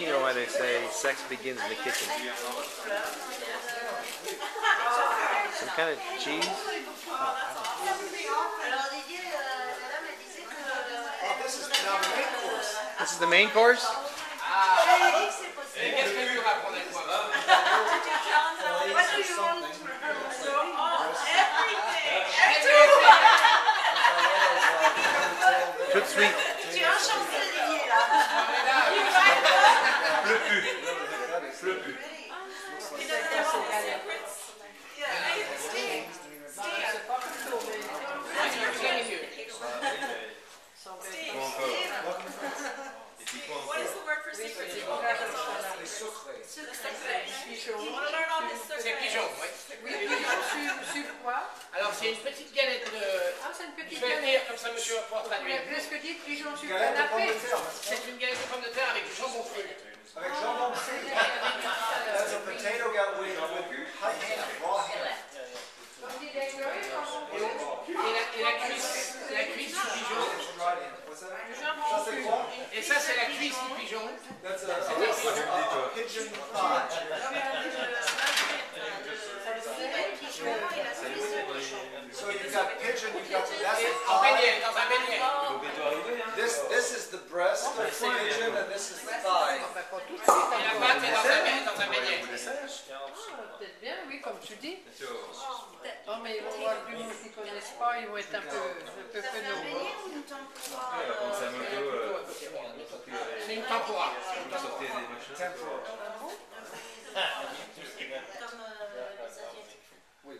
you know why they say sex begins in the kitchen. Some kind of cheese? This is the main course. This is the main course? elle a ça, monsieur, pour traduire. Le, ce que dit pigeon sur le canapé. C'est une galette de pommes de terre avec du jambon frit. Avec jambon frit. That's a potato galette with hot ham, raw ham. Et la cuisse, la cuisse du pigeon. Et ça, c'est la cuisse du pigeon. That's a pigeon thigh. Breast the and this is the thigh. Pas tout de suite. Et la est dans beignet. Ah, Peut-être bien, oui, comme tu dis. Non, mais ils vont voir du monde qui ne connaissent pas, ils vont être un peu, un peu. C'est une. Oui.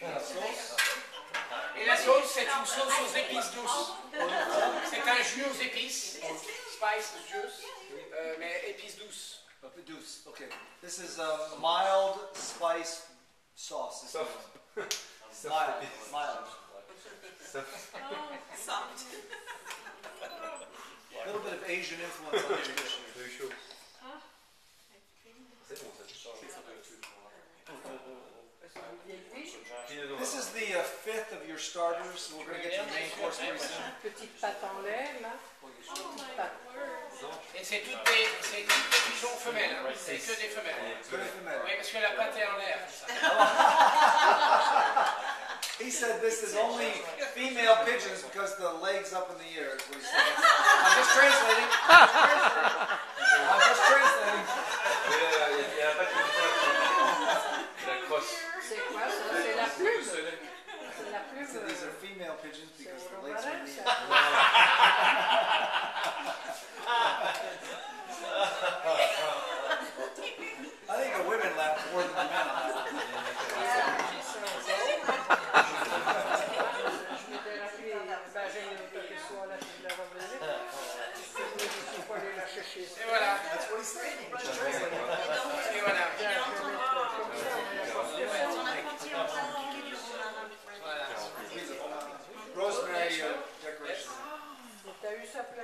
La sauce, c'est une sauce aux épices douces. C'est un jus aux épices. Spice juice. euh, mais épices douces. Deuce. Okay. This is a mild spice sauce. This is Mild. Mild. Oh, soft. A little bit of Asian influence on the dish. This is the uh, fifth of your starters. We're going to get to the main course pretty soon. Petite pâte en l'air, là. Petite pâte. Et c'est toutes des, c'est toutes des pigeons femelles. hein. C'est que des femelles. Good if you met. Oui, parce que la pâte est en l'air. He said this is only female pigeons because the legs up in the air. Is what he said. I'm just translating. I'm just translating. C'est quoi ça C'est la plume. He these are female pigeons because au the legs are romarin, in the ça. I think the women laugh more than the